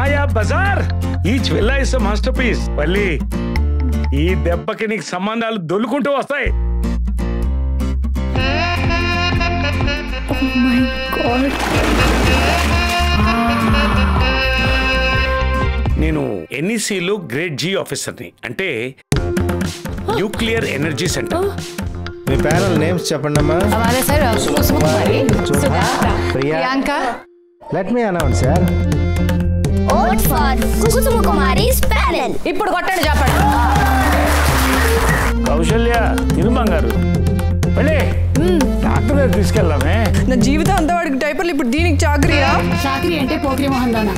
మాయా బజార్. ఈ Chilla is master piece పల్లి ఈ దెబ్బకి నీకు సంబంధాలు దొల్లుకుంటూ వస్తాయి. నేను ఎన్ఈసిలో గ్రేట్ జీ ఆఫీసర్ని. అంటే న్యూక్లియర్ ఎనర్జీ సెంటర్. మీ ప్యానల్ నేమ్స్ చెప్పండి అమ్మా. Priyanka. Let me announce sir Vote for Kusuma Kumari's panel. ఇప్పుడు కొట్టండి చెప్పండి. కౌశల్య తిను బంగారు. వెళ్ళి డాక్టర్ దగ్గర తీసుకెళ్దామే. నా జీవితం అంతా వాడికి డైపర్లు ఇప్పుడు దీనికి చాకరీయా? చాకరీ అంటే పోకిరి మొహన్ దానా